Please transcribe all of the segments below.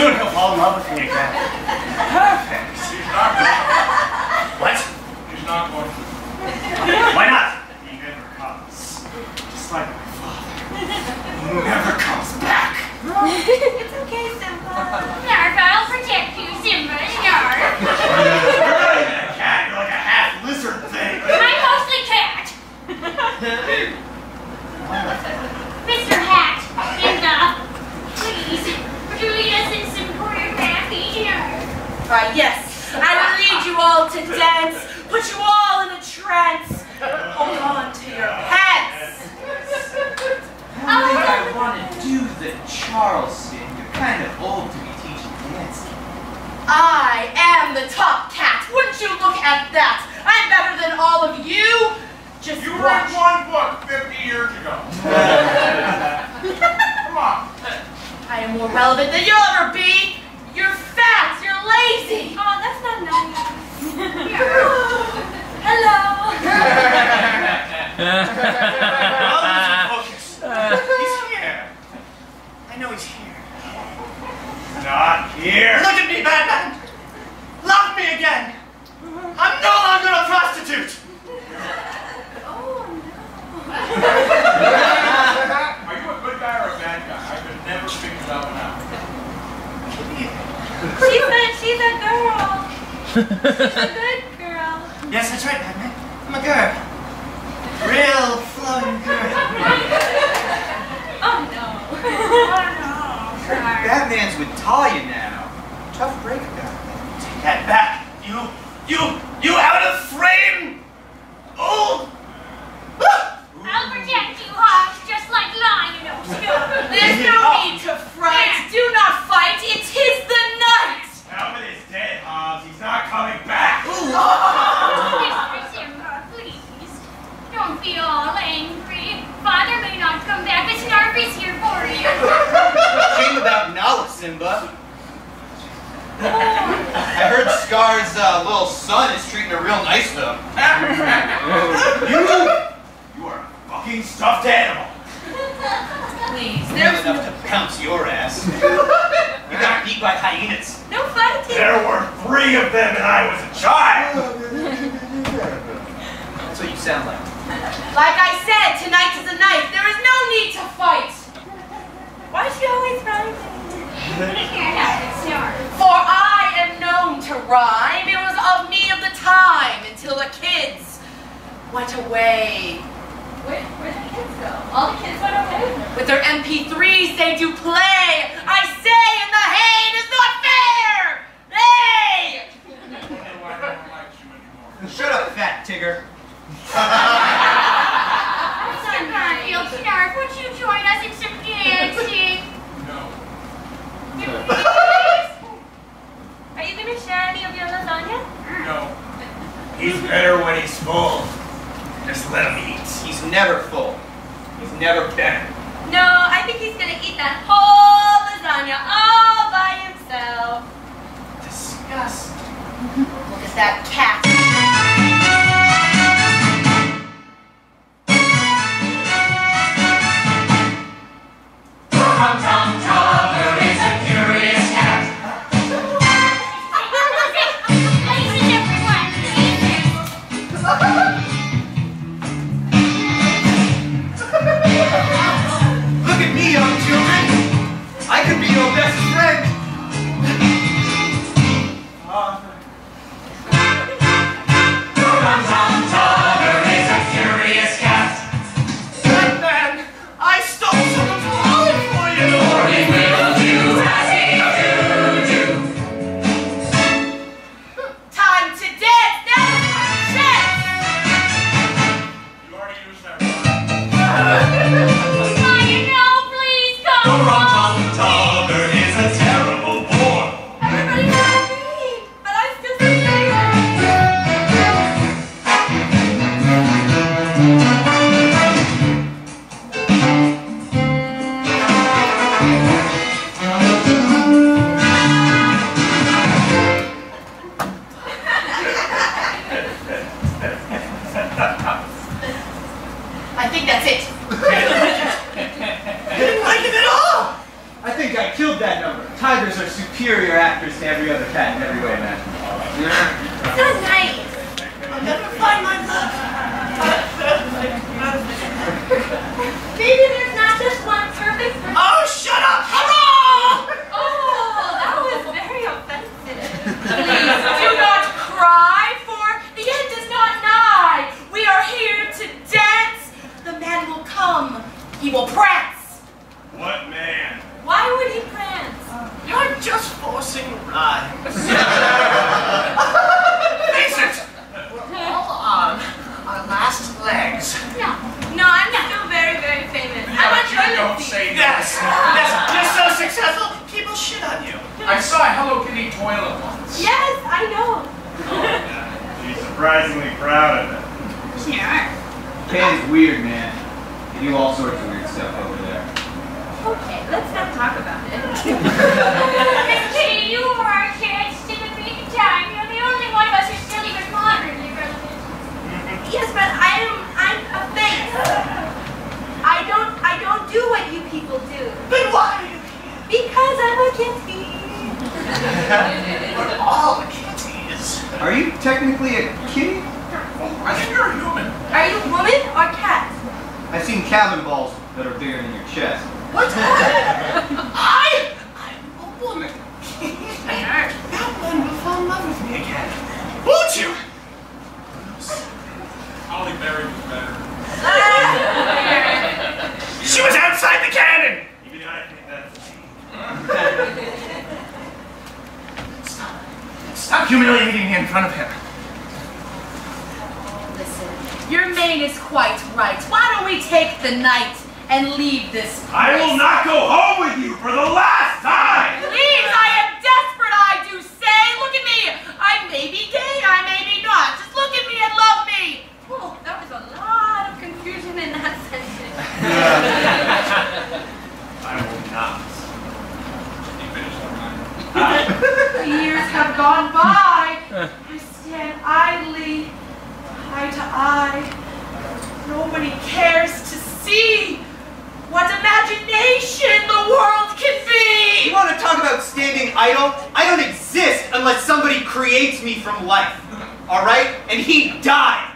就是好，拿不起。Charleston. You're kind of old to be teaching dancing. I am the top cat. Wouldn't you look at that? I'm better than all of you. Just You watch. read one book 50 years ago. Come on. I am more relevant than you'll ever be. You're fat. You're lazy. Oh, that's not nice. Hello. I'll lose focus. He's here. I know he's here. Not here. Look at me, Batman! Love me again! I'm no longer a prostitute! Oh, no. Are you a good guy or a bad guy? I could never figure that one out. She's a, she's a girl. She's a good girl. Yes, that's right, Batman. I'm a girl. Real flowing girl. Oh, no. Oh, no. Sorry. Batman's with Talia now. Tough break, Batman. Take that back. You, you, you out of frame! Old! I'll protect you, Hobbes, just like Lionel. There's no oh. need to fright. Do not fight. It is the night. Alvin is dead, Hobbes. He's not coming back. Mr. Simba, please. Don't be all angry. Father may not come back, but Snarf is here for you. Shame about Nala, Simba. I heard Scar's uh, little son is treating her real nice, though. You, you are a fucking stuffed animal. Please, Not there's enough to pounce your ass. You got beat by hyenas. no fighting. There were three of them and I was a child. That's what you sound like. Like I said, tonight is the night. There is no need to fight. Why is she always fighting? Here, have it, Snarf. For I am known to rhyme. It was of me of the time until the kids went away. Where, where'd the kids go? All the kids went away? With their MP3s, they do play. I say, and the hay is not fair. Hey! I don't know why no one likes you anymore. Shut up, fat Tigger. Son Garfield, Snarf, would you join us in some dancing? No. Are you gonna share any of your lasagna? No. He's better when he's full. Just let him eat. He's never full. He's never better. No, I think he's gonna eat that whole lasagna all by himself. Disgusting. Look at that cat. Actress to every other cat in every way, man. So nice. I'll never find my love. Maybe there's not just one perfect person. Oh, shut up! Hurrah! Oh, that was very offensive. Please do not cry, for the end is not nigh. We are here to dance. The man will come. He will prance. What man? Why would he prance? You're just forcing rhymes. Face it! We're all on our last legs. No. No, I'm still very, very famous. I'm Yeah, on but you don't toilet seat. say Yes, that. yes, you're so successful, people shit on you. I saw a Hello Kitty toilet once. Yes, I know. She's surprisingly proud of it. Sure. Ken's weird, man. They do all sorts of weird stuff over there. Okay, let's not talk about it. Miss you were our kids to the big time. You're the only one of us who's still even moderately relevant. yes, but I'm I'm a face. I don't I don't do what you people do. Then why are you here? Because I'm a kitty. We're all kitties. Are you technically a kitty? I think you're a human. Are you woman or cat? I've seen cabin balls that are bigger than your chest. What? I? I'm a woman. that one will fall in love with me again. Won't you? Halle Berry was better. She was outside the canon. Even I think that's Stop. Stop humiliating me in front of him. Your mane is quite right. Why don't we take the night and leave this place? I will not go home with you for the last time! Please, I am desperate, I do say. Look at me. I may be gay, I may be not. Just look at me and love me. Oh, that was a lot of confusion in that sentence. I will not. He finished line. The years have gone by. I stand idly, eye to eye. Nobody cares to see what imagination the world can be! You want to talk about standing idle? I don't exist unless somebody creates me from life. All right? And he died.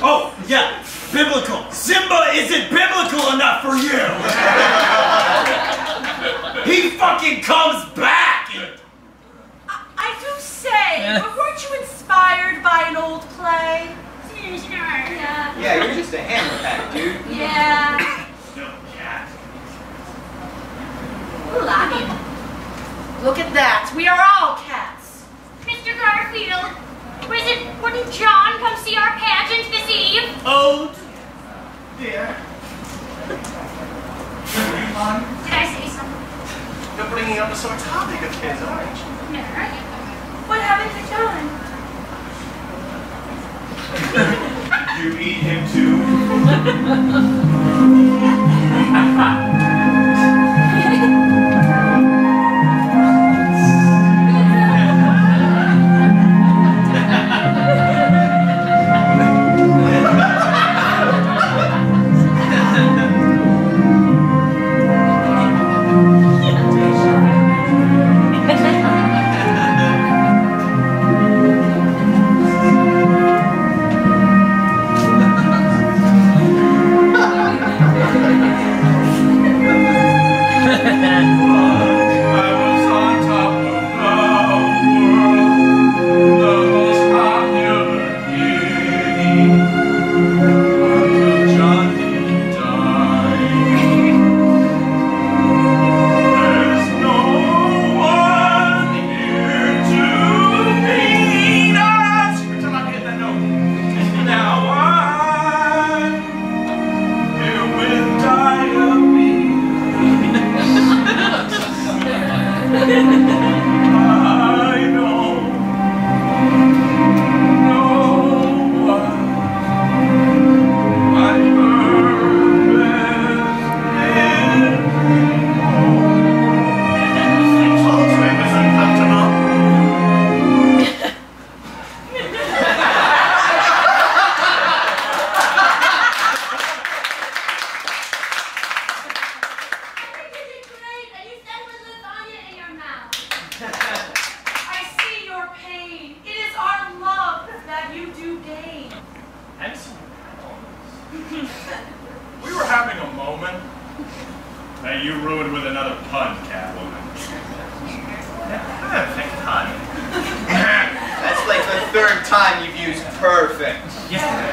Oh, yeah, biblical. Simba isn't biblical enough for you. he fucking comes back. I, I do say, but weren't you inspired by an old play? Yeah. Yeah, you're just a hammer pack, dude. Yeah. No cat. Love Look at that. We are all cats. Mr. Garfield, was it, wouldn't John come see our pageant this eve? Oh, dear. Did I say something? You're bringing up a sore topic of his, aren't you? No. What haven't you done? You eat him too.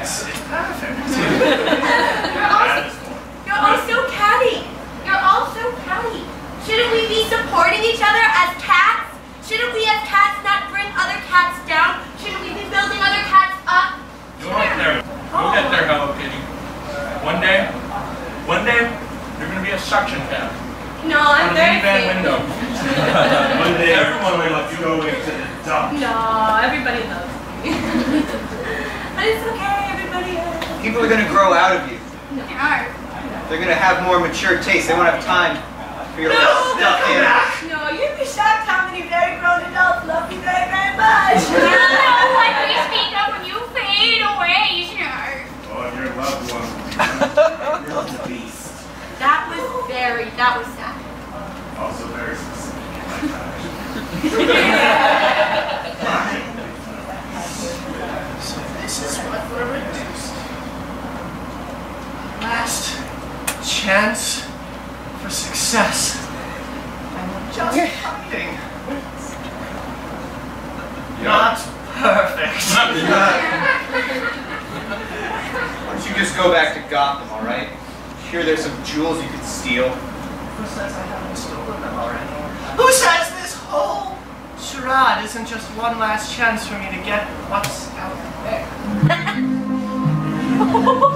Yes, it's perfect. You're all, That is one. you're all so catty. You're all so catty. Shouldn't we be supporting each other as cats? Shouldn't we as cats not bring other cats down? Shouldn't we be building other cats up? You'll get there. You'll get there, Hello Kitty. One day, one day, you're gonna be a suction cap No, I'm a very minivan window. One day Everyone everyone will will go into the dump. No, everybody loves me. but it's okay, everybody is. People are gonna grow out of you. There are. They're gonna have more mature taste. They won't have time for your little stuff in. No, you'd be shocked how many very grown adults love you very, very much. You know what we speak of when you fade away, Snarf. Oh, and your loved one will be built a beast. that was very, that was sad. Also very specific. So this is what we're reduced. Last chance for success. I'm just fighting. Not perfect. Why don't you just go back to Gotham, alright? Here there's some jewels you could steal. Who says I haven't stolen them already? Who says this whole charade isn't just one last chance for me to get what's out there?